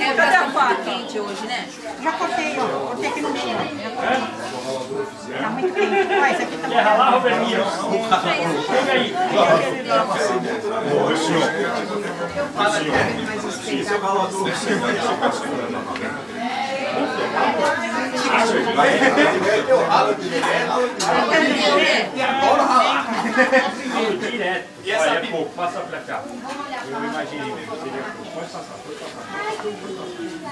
É pra muito quente hoje, né? Já cortei, ó. Cortei aqui no chão. Tá muito esse aqui tá Quer ralar, Robertinho? Chega aí. mais esquentado. Direto. Olha, é pouco. Passa pra cá. Eu imaginei mesmo. Seria pouco. Pode passar, pode passar.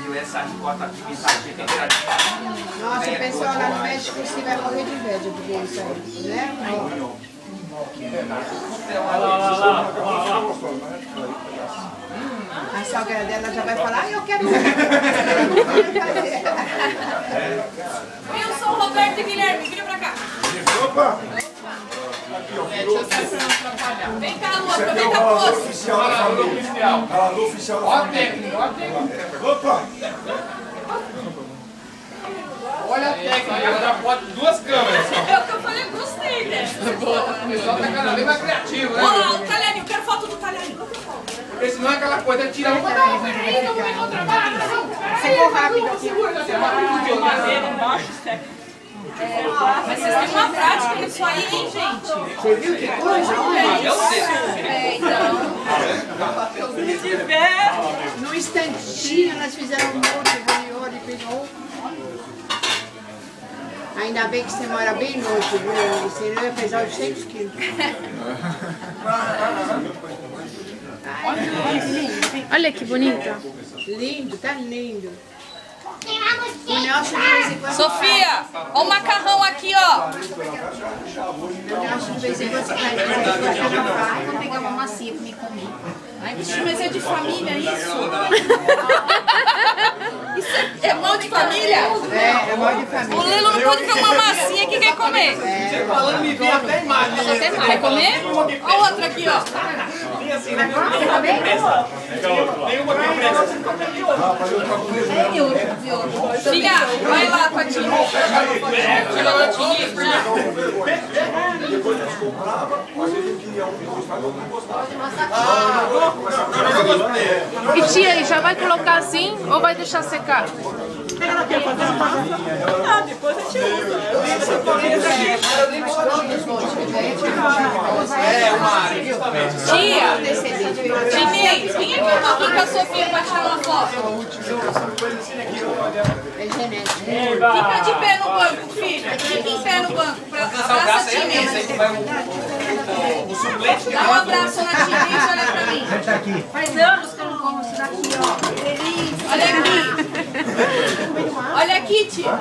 E essa ricota pimentadinha tem que Nossa, o pessoal lá no México se vai morrer de inveja ver isso aí, né? Olha lá, olha lá, olha lá. A sogra dela já vai falar, ah, eu quero. Eu sou o Roberto e Guilherme, vira pra cá. Vem cá, Lu, aproveita a moça. Oficial da família. Falador oficial da Ó a família. técnica, ó a técnica. Opa! Olha a técnica, ela já pode duas câmeras. É o que eu falei, eu gostei dessa. O pessoal tá cada vez mais criativo, Olha né? lá, o talherinho, eu quero foto do talherinho. Porque senão é aquela coisa, tira uma. Não, peraí, não vou encontrar. Para, não. Chegou rápido aqui. Segura, já segura rápido. Madeira embaixo, seca. Mas vocês têm uma prática nisso aí, hein, gente? Você viu que coisa? É, então. Se tiver, no instantinho nós fizemos um monte de e pegou. Ainda bem que você mora bem longe, viu? Senão ia pesar 800 quilos. Olha que bonita. Lindo, tá lindo. O Sofia, ó o macarrão aqui, ó. O vou pegar uma macia pra me comer. Ai, bicho, mas é de família isso? Isso é, é mal de família? É, é mal de O família. Lilo não pode ver uma massinha que quer comer. Falando, me vi até imagem. Tem mais. Quer comer? Ó o outro aqui, ó. Nenhuma que presta. Filha, vai lá com a tia. Tira a tia. E tia, e já vai colocar assim ou vai deixar secar? Ah, depois a gente usa. É, uma área, justamente. Tia, Diniz, vem aqui um pouquinho com a Sofia pra tirar uma foto. É. Fica de pé no banco, filha. Fica em pé no banco. Pra, abraça a aí é Dá um abraço na Inês e olha pra mim. Senta aqui. Faz anos que eu não como isso daqui, ó. Olha aqui. Olha aqui, tia.